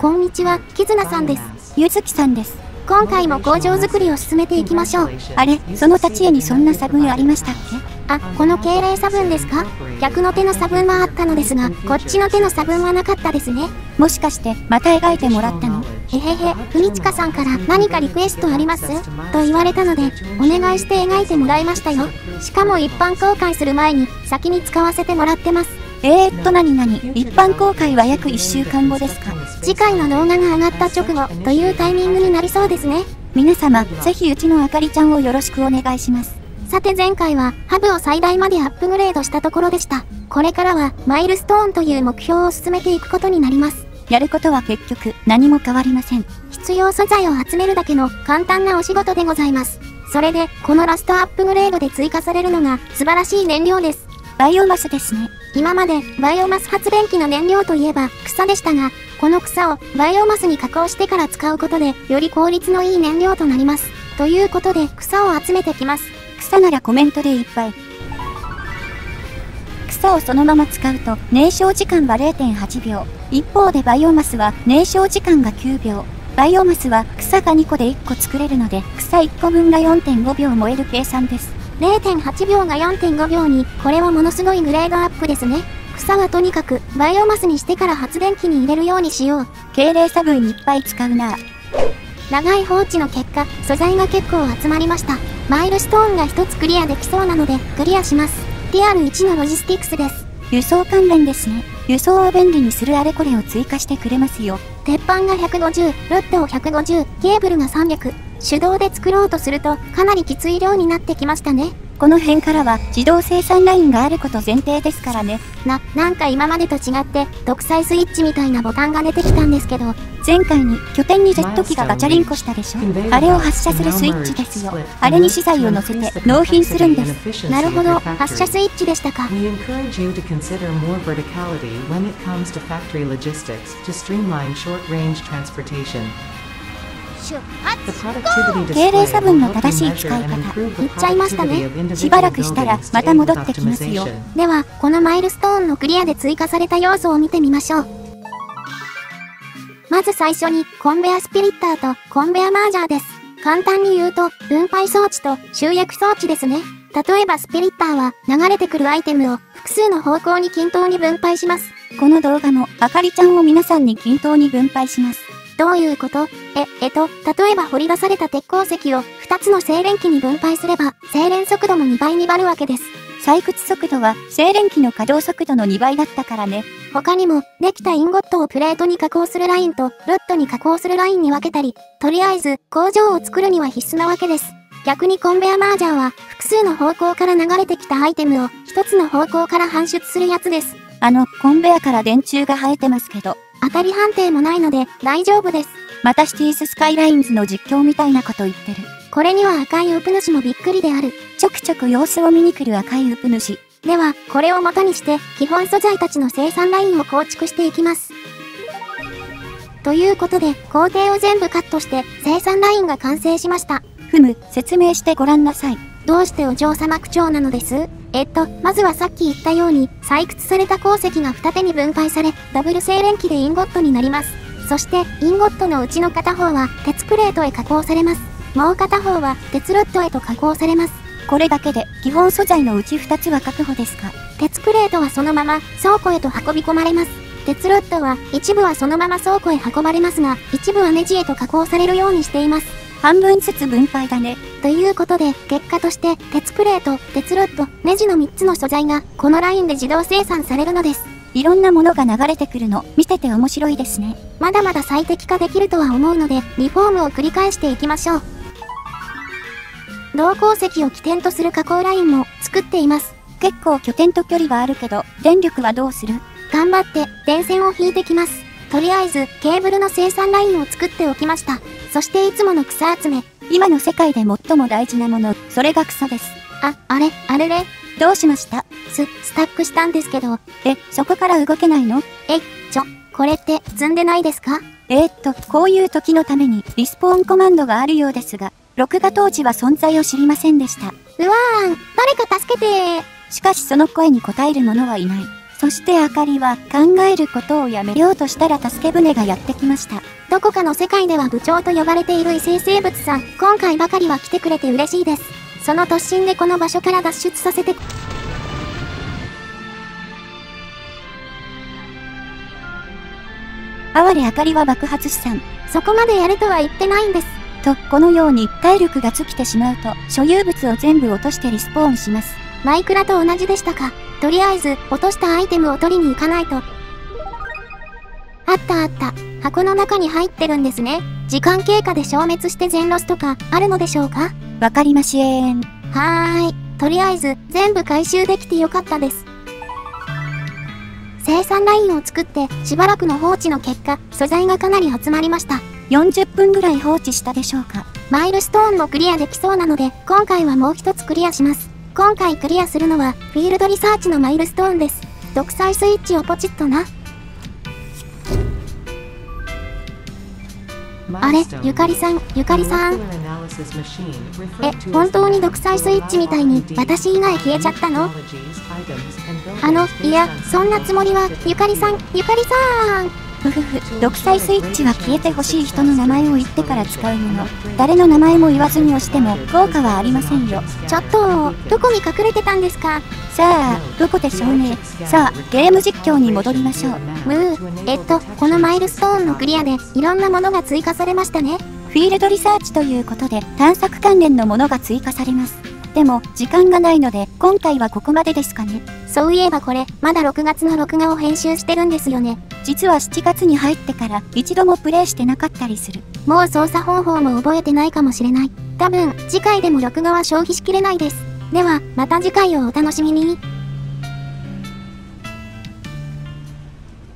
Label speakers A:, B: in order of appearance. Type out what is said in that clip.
A: こんにちは、キズナさんです。
B: ゆずきさんです。
A: 今回も工場づくりを進めていきましょう。
B: あれ、その立ち絵にそんな差分ありましたっけ？
A: あ、この敬礼差分ですか？逆の手の差分はあったのですが、こっちの手の差分はなかったですね。
B: もしかして、また描いてもらったの？
A: へへへ、ふみちかさんから何かリクエストあります？と言われたので、お願いして描いてもらいましたよ。しかも一般公開する前に先に使わせてもらってます。
B: えーっとなになに、一般公開は約1週間後ですか？
A: 次回の動画が上がった直後というタイミングになりそうですね。
B: 皆様、ぜひうちのあかりちゃんをよろしくお願いします。
A: さて前回はハブを最大までアップグレードしたところでした。これからはマイルストーンという目標を進めていくことになります。
B: やることは結局、何も変わりません。
A: 必要素材を集めるだけの簡単なお仕事でございます。それで、このラストアップグレードで追加されるのが素晴らしい燃料です。
B: バイオマスですね。
A: 今までバイオマス発電機の燃料といえば草でしたが、この草をバイオマスに加工してから使うことで、より効率のいい燃料となります。ということで、草を集めてきます。
B: 草ならコメントでいっぱい。草をそのまま使うと、燃焼時間は0.8秒。一方でバイオマスは燃焼時間が9秒。バイオマスは草が2個で1個作れるので、草1個分が4.5秒燃える計算です。
A: 0.8秒が4.5秒に、これはものすごいグレードアップですね。草はとにかく、バイオマスにしてから発電機に入れるようにしよう。
B: 敬礼差分いっぱい使うな。
A: 長い放置の結果、素材が結構集まりました。マイルストーンが一つクリアできそうなので、クリアします。TR1 のロジスティクスです。
B: 輸送関連ですね。輸送を便利にするあれこれを追加してくれますよ。
A: 鉄板が150、ロットを150、ケーブルが300。手動で作ろうとすると、かなりきつい量になってきましたね。
B: この辺からは自動生産ラインがあること前提ですからね。
A: な、なんか今までと違って、独裁スイッチみたいなボタンが出てきたんですけど、
B: 前回に拠点にジェット機がガチャリンコしたでしょ？あれを発射するスイッチですよ。あれに資材を乗せて納品するんです。
A: なるほど、発射スイッチでしたか。
C: We encourage you to consider more verticality when it comes to factory logistics to streamline short-range transportation. The productivity
B: 敬礼
C: display
B: 差分の正しい使い方
A: 言っちゃいましたね
B: しばらくしたらまた戻ってきますよ
A: では、このマイルストーンのクリアで追加された要素を見てみましょう。まず最初に、コンベアスピリッターとコンベアマージャーです。簡単に言うと、分配装置と集約装置ですね。例えばスピリッターは、流れてくるアイテムを複数の方向に均等に分配します。
B: この動画もあかりちゃんを皆さんに均等に分配します。
A: どういうこと？え、えと、例えば掘り出された鉄鉱石を2つの精錬機に分配すれば、精錬速度も2倍になるわけです。
B: 採掘速度は精錬機の稼働速度の2倍だったからね。
A: 他にも、できたインゴットをプレートに加工するラインと、ロットに加工するラインに分けたり、とりあえず、工場を作るには必須なわけです。逆にコンベアマージャーは、複数の方向から流れてきたアイテムを、一つの方向から搬出するやつです。
B: あの、コンベアから電柱が生えてますけど、
A: 当たり判定もないので、大丈夫です。
B: またシティーズスカイラインズの実況みたいなこと言ってる。
A: これには赤いウプ主もびっくりである。
B: ちょくちょく様子を見に来る赤いウプ主。
A: では、これを元にして、基本素材たちの生産ラインを構築していきます。ということで、工程を全部カットして、生産ラインが完成しました。
B: ふむ、説明してごらんなさい。
A: どうしてお嬢様口調なのです？えっと、まずはさっき言ったように、採掘された鉱石が二手に分解され、ダブル精錬機でインゴットになります。そして、インゴットのうちの片方は、鉄プレートへ加工されます。もう片方は、鉄ロットへと加工されます。
B: これだけで基本素材のうち2つは確保ですか？
A: 鉄プレートはそのまま倉庫へと運び込まれます。鉄ロットは一部はそのまま倉庫へ運ばれますが、一部はネジへと加工されるようにしています。
B: 半分ずつ分配だね。
A: ということで、結果として、鉄プレート、鉄ロット、ネジの3つの素材が、このラインで自動生産されるのです。
B: いろんなものが流れてくるの、見てて面白いですね。
A: まだまだ最適化できるとは思うので、リフォームを繰り返していきましょう。銅鉱石を起点とする加工ラインも作っています。
B: 結構拠点と距離はあるけど、電力はどうする？
A: 頑張って電線を引いてきます。とりあえずケーブルの生産ラインを作っておきました。そしていつもの草集め。
B: 今の世界で最も大事なもの、それが草です。
A: あ、あれ、あれれ、
B: どうしました？
A: ス、スタックしたんですけど、
B: え、そこから動けないの？
A: え、ちょ、これって積んでないですか？
B: えー、っと、こういう時のためにリスポーンコマンドがあるようですが、録画当時は存在を知りませんでした。
A: うわーん、誰か助けて。
B: しかしその声に応える者はいない。そしてあかりは考えることをやめようとしたら助け舟がやってきました。
A: どこかの世界では部長と呼ばれている異性生物さん、今回ばかりは来てくれて嬉しいです。その突進でこの場所から脱出させて、
B: 哀れあかりは爆発資産。
A: そこまでやれとは言ってないんです。
B: と、このように体力が尽きてしまうと、所有物を全部落としてリスポーンします。
A: マイクラと同じでしたか。とりあえず、落としたアイテムを取りに行かないと。あったあった。箱の中に入ってるんですね。時間経過で消滅して全ロスとか、あるのでしょうか？
B: わかりましえん。
A: はーい。とりあえず、全部回収できてよかったです。生産ラインを作って、しばらくの放置の結果、素材がかなり集まりました。
B: 40分ぐらい放置したでしょうか。
A: マイルストーンもクリアできそうなので、今回はもう一つクリアします。今回クリアするのは、フィールドリサーチのマイルストーンです。独裁スイッチをポチッとな。あれゆかりさん、ゆかりさん？え、本当に独裁スイッチみたいに私以外消えちゃったの？あの、いや、そんなつもりは、ゆかりさん、ゆかりさん。
B: ふふふ、独裁スイッチは消えてほしい人の名前を言ってから使うもの。誰の名前も言わずに押しても効果はありませんよ。
A: ちょっと、どこに隠れてたんですか？
B: さあ、どこでしょうね。さあ、ゲーム実況に戻りましょう。
A: むー、えっと、このマイルストーンのクリアで、いろんなものが追加されましたね。
B: フィールドリサーチということで探索関連のものが追加されます。でも、時間がないので、今回はここまでですかね。
A: そういえばこれ、まだ6月の録画を編集してるんですよね。
B: 実は7月に入ってから一度もプレイしてなかったりする。
A: もう操作方法も覚えてないかもしれない。多分、次回でも録画は消費しきれないです。では、また次回をお楽しみに。